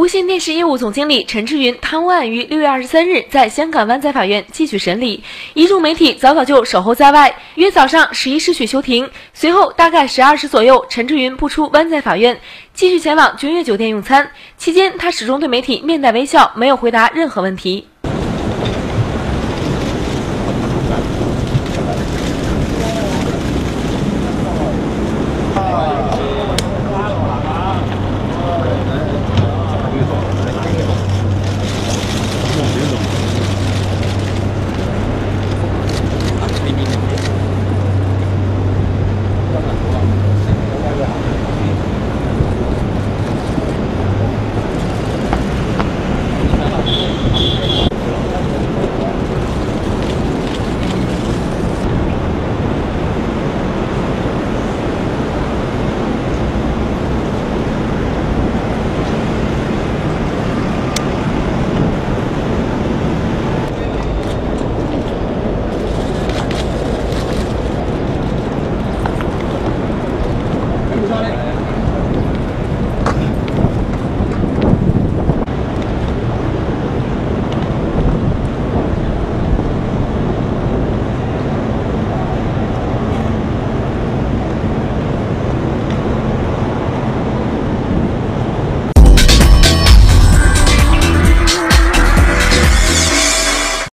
无线电视业务总经理陈志云贪污案于六月二十三日在香港湾仔法院继续审理，一众媒体早早就守候在外，约早上十一时许休庭。随后大概十二时左右，陈志云不出湾仔法院，继续前往君悦酒店用餐。期间，他始终对媒体面带微笑，没有回答任何问题。